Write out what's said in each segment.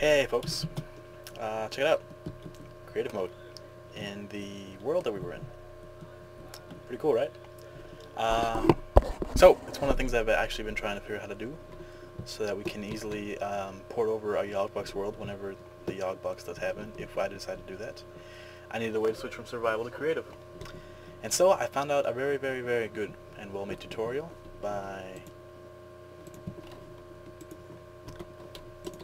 Hey folks, uh, check it out. Creative mode in the world that we were in. Pretty cool, right? Um, so, it's one of the things I've actually been trying to figure out how to do so that we can easily um, port over a Yogbox world whenever the Yogbox does happen, if I decide to do that. I needed a way to switch from survival to creative. And so I found out a very, very, very good and well-made tutorial by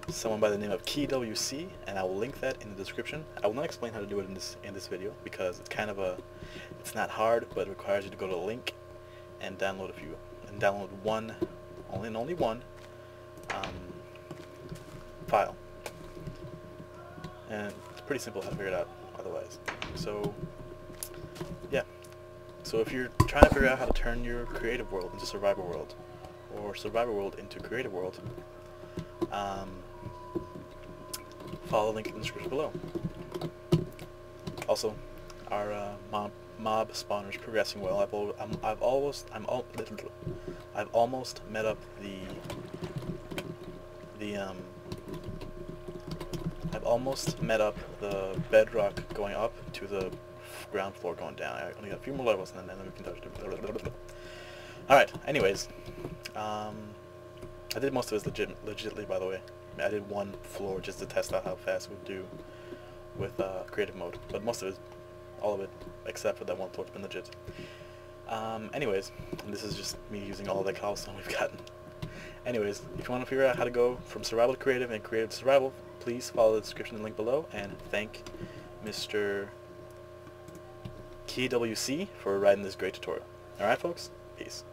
someone by the name of KeyWC, and I will link that in the description. I will not explain how to do it in this in this video because it's kind of a, it's not hard, but it requires you to go to the link and download a few, and download one, only and only one, um, file. And it's pretty simple how to figure it out otherwise. So, yeah. So if you're trying to figure out how to turn your creative world into survival world, or survival world into creative world, um, follow the link in the description below. Also, our uh, mob mob spawner is progressing well. I've I'm, I've almost I'm al I've almost met up the the um I've almost met up the bedrock going up to the ground floor going down. I only got a few more levels and then, then we can touch it. Alright, anyways. Um, I did most of this legit, legitly, by the way. I did one floor just to test out how fast we'd do with uh, creative mode. But most of it, all of it, except for that one floor, has been legit. Um, anyways, this is just me using all the cobblestone we've gotten. Anyways, if you want to figure out how to go from survival to creative and creative to survival, please follow the description and link below, and thank Mr. KWC for writing this great tutorial. Alright folks, peace.